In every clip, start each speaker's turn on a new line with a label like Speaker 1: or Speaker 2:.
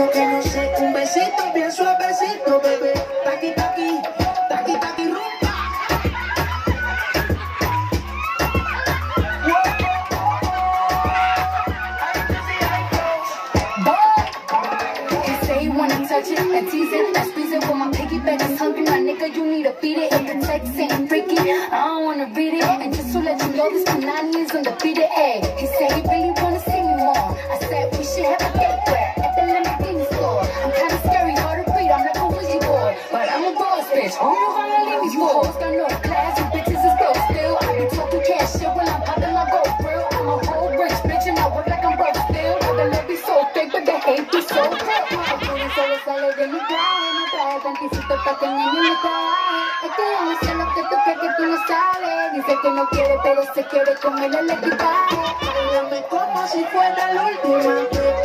Speaker 1: They say you wanna touch it, I tease it, I squeeze it. When my piggyback. Is hungry, my nigga, you need to beat it. If the text ain't boss bitch. Who you gonna leave me for? Got no class, you bitches is broke still. I be talking cash shit when I'm popping like gold grill. I'm a whole rich bitch and I work like I'm broke still. The love be so fake, but the hate be so real. El puri solo sale de mi traje, me trae tanquecito pa' que niño me trae. Es que yo no sé lo que tú crees que tú no sabes. Dice que no quiere, pero se quiere comer el equipaje.
Speaker 2: Háblame como si fuera la última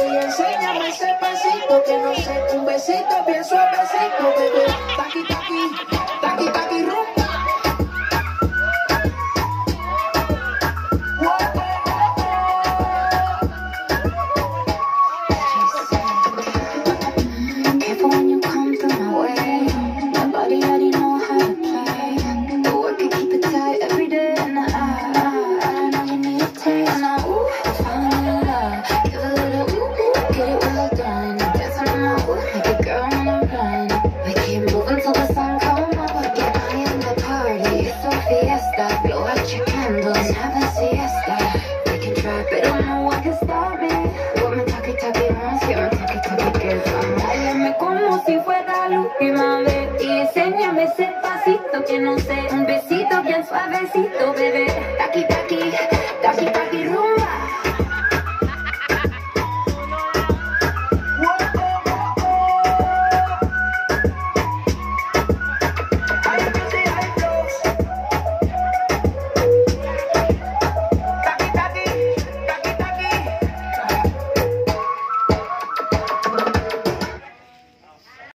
Speaker 2: y enséñame ese pasito, que no sé, un besito bien suavecito,
Speaker 1: fue la última vez. Y enséñame ese pasito que no sé Un besito bien suavecito, bebé. Taquita